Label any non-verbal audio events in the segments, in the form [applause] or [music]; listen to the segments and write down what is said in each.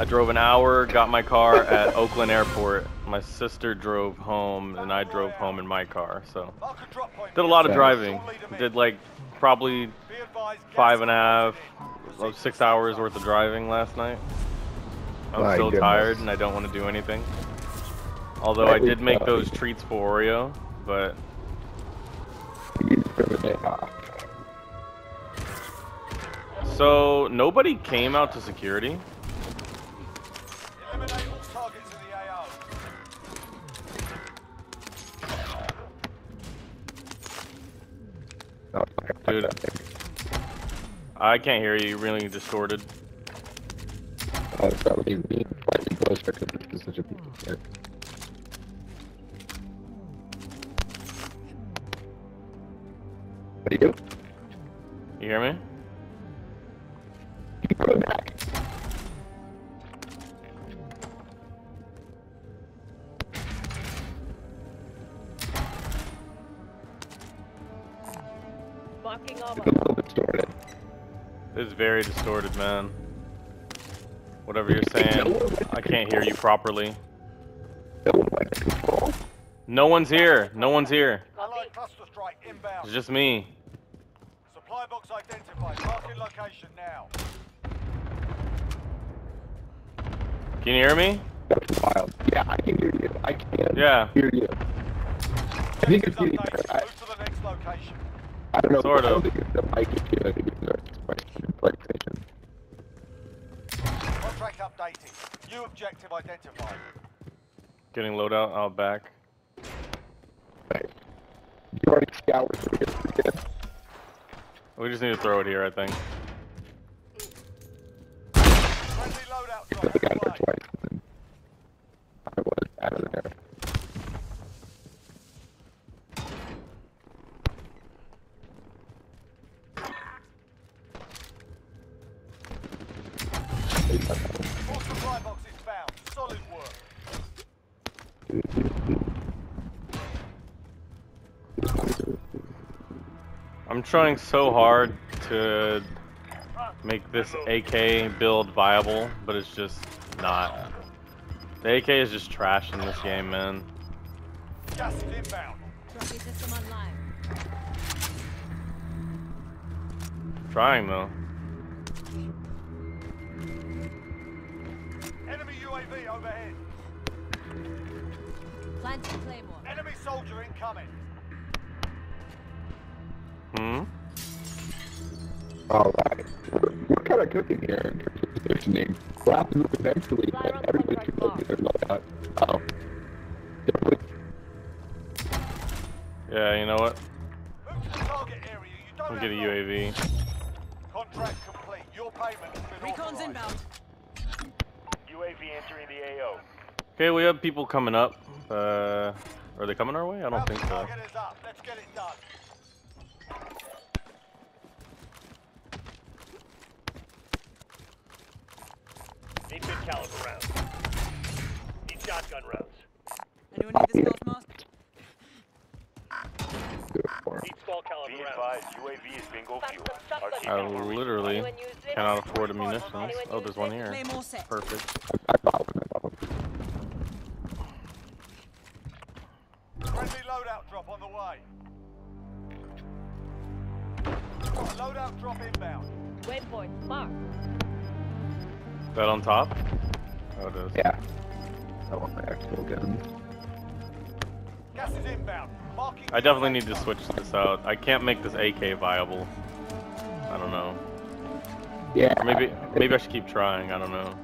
I drove an hour, got my car at Oakland Airport. My sister drove home, and I drove home in my car. So did a lot of driving. Did like probably five and a half, six hours worth of driving last night. I'm My still goodness. tired, and I don't want to do anything. Although I did make those treats for Oreo, but You deserve a day off. so nobody came out to security. I can't hear you. You're really distorted. Oh, it's probably me slightly closer because this is such a shit. What do you do? You hear me? Keep back. Very distorted, man. Whatever you're saying, I can't hear you properly. Still under control. No one's here. No one's here. Allied cluster strike inbound. It's just me. Supply box identified. Marking location now. Can you hear me? That's wild. Yeah, I can hear you. I can Yeah. hear you. I think it's getting better. I, to the next location. I don't know. Sort I don't think it's the mic issue. I think it's the question in PlayStation. Contract updated. New objective identified. Getting loadout out back. Nice. You already scoured for this. You're. We just need to throw it here, I think. Friendly loadout drop got on there the way. twice. And then I was out of there. I'm trying so hard to make this AK build viable, but it's just not. The AK is just trash in this game, man. Gas is system online. Trying though. Enemy UAV overhead. Planting Claymore. Enemy soldier incoming. Hmm? Alright. We're, we're kind of cooking here in terms of positioning. What happens if eventually Fire like, on everybody contract can go bar. get their loadout? Oh. Definitely. Yeah, you know what? Move to the target area. You don't I'll get a. UAV. Contract complete. Your payment has been Recon's inbound. UAV entering the AO. Okay, we have people coming up. Uh, are they coming our way? I don't think so. target is up. Let's get it done. Need mid caliber rounds. Need shotgun rounds. Anyone need this ghost mask? Do it for Need small caliber Be rounds. advised, UAV is bingo fuel. I literally cannot afford a munitions. Oh, there's one here. Perfect. I follow him. I follow him. Friendly loadout drop on the way. Loadout drop inbound. Waypoint mark. That on top? Oh, it is. Yeah. I want my actual gun. Gas is inbound. Marking I definitely need to switch this out. I can't make this AK viable. I don't know. Yeah. Or maybe maybe I should keep trying. I don't know.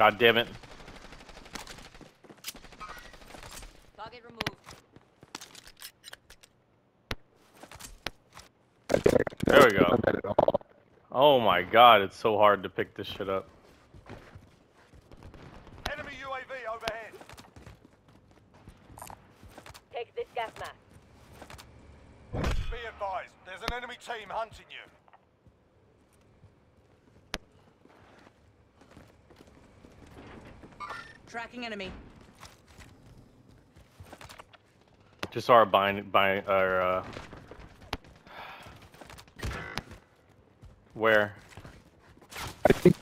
God damn it. Target removed. I feel like I There we go. have done that at all. Oh my god, it's so hard to pick this shit up. Enemy UAV overhead. Take this gas mask. Be advised, there's an enemy team hunting you. Tracking enemy. Just saw our bind by our uh where I think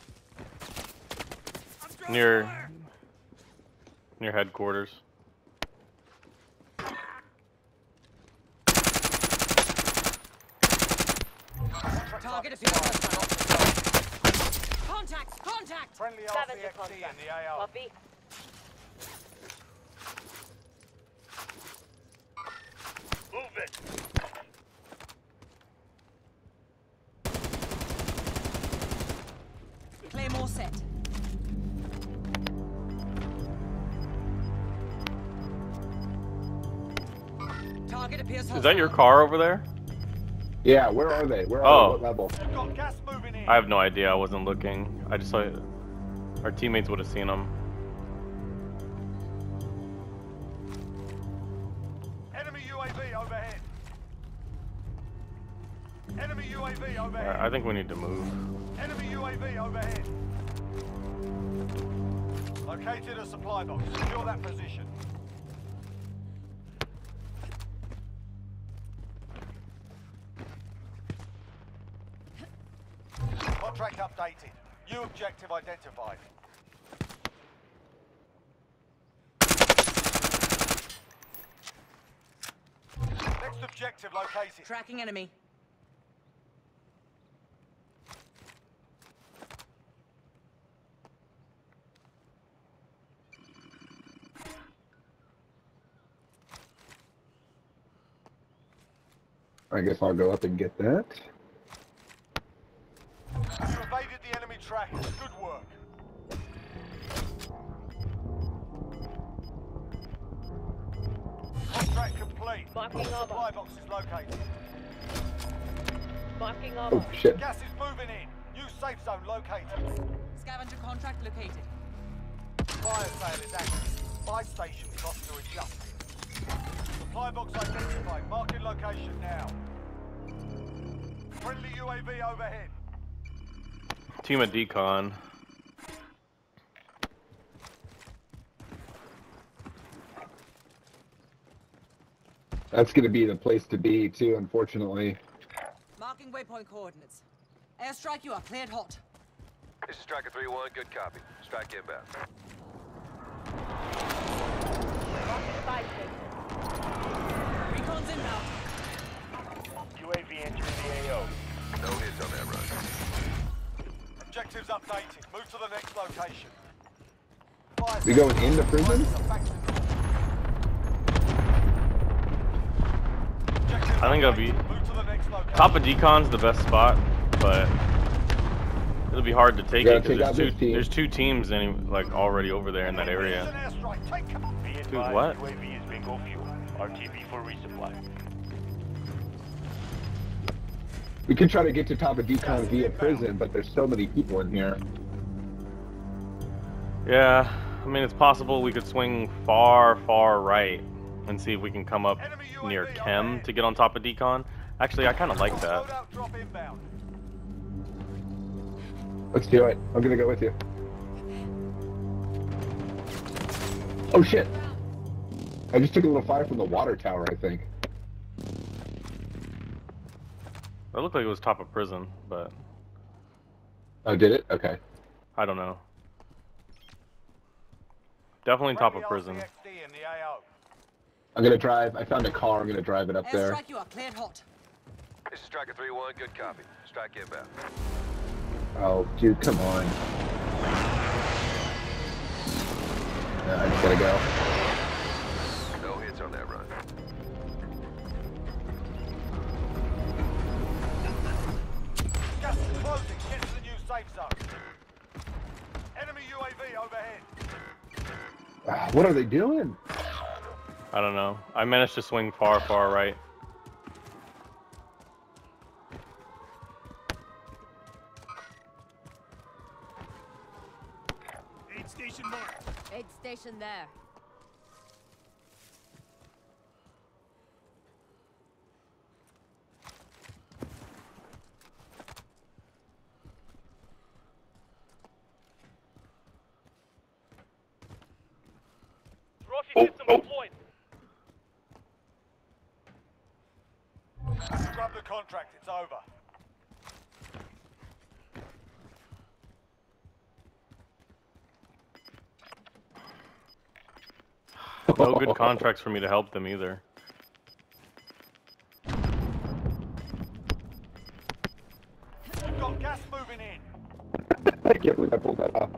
near near headquarters. Target appears hostile. Contact! Contact! Friendly Scavenger RCXD in the AO. Copy. Move it. Claymore set. Target appears. Is that your car over there? yeah. Where are they? Where are Oh. they? What level? We've got gas moving in. I have no idea. I wasn't looking. I just saw our teammates would have seen them. Enemy UAV overhead. I I think we need to move. Enemy UAV overhead. Located a supply box. Secure that position. Contract updated. New objective identified. Next objective located. Tracking enemy. I guess I'll go up and get that. Evaded the enemy trackers. Good work. Contract complete. Marking Supply armor. box is located. Marking Oh shit. Gas is moving in. New safe zone located. Scavenger contract located. Fire sale is active. Buy station costs are adjusted. Supply box identified. Marking location now. Friendly UAV overhead. Team of decon. That's gonna be the place to be too. Unfortunately. Marking waypoint coordinates. Airstrike, you are cleared hot. This is Striker 3-1, good copy. Strike inbound. We sale. going into prison? I think I'll be- updated. Move to the next location. Top of decon's the best spot, but it'll be hard to take gotta it because there's two team. there's two teams any, like already over there in that area. is an airstrike. Take cover. Be advised, what? UAV is bingo fuel. RTB for resupply. We could try to get to top of decon via prison, but there's so many people in here. Yeah, I mean it's possible we could swing far, far right and see if we can come up near Chem to get on top of decon. Actually, I kind of like that. Loadout drop inbound. Let's do it. I'm gonna go with you. Oh shit! I just took a little fire from the water tower, I think. It looked like it was top of prison, but Oh, did it? Okay. I don't know. Definitely top of prison. RCXD in the AO. I'm gonna drive. I found a car. I'm gonna drive it up there. Airstrike, you are cleared hot. This is Striker 3-1, good copy. Strike inbound. Oh, dude, come on. Yeah, I just gotta go. [sighs] what are they doing? I don't know. I managed to swing far, far right. Aid station marked. Aid station there. Oh, system oh. deployed. Grab the contract, it's over. No good contracts for me to help them either. We've got gas moving in. I can't believe I pulled that off.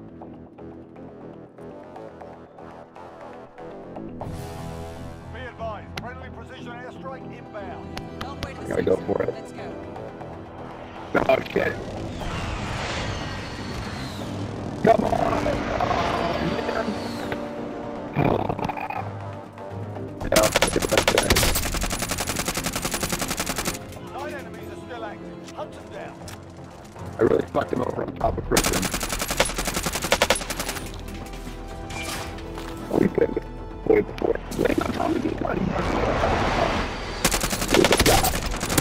To the Gotta safe go for it. Let's go. Oh shit. Come on. Oh, man. Yeah, that's. Nine enemies are still active. Hunt them down. I really fucked him over on top of prison. We played with boy before. Laying on top of the body. With a guy. Gun.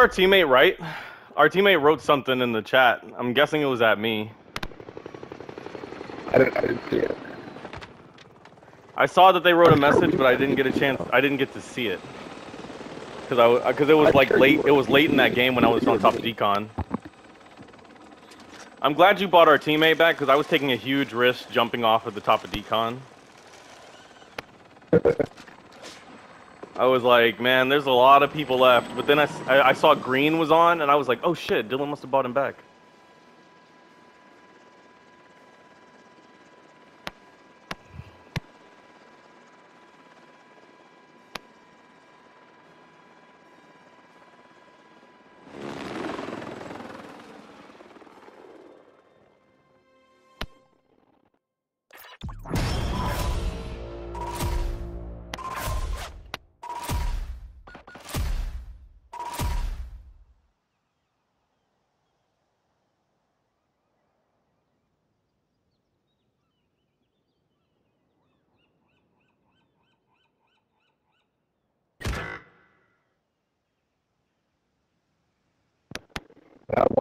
our teammate right? Our teammate wrote something in the chat. I'm guessing it was at me. I didn't, I didn't see it. I saw that they wrote a message, but I didn't get a chance. I didn't get to see it because I because it was like late. It was late in that game when I was on top of decon. I'm glad you bought our teammate back because I was taking a huge risk jumping off at the top of decon. [laughs] I was like, man, there's a lot of people left. But then I, I saw green was on, and I was like, oh shit, Dylan must have bought him back. One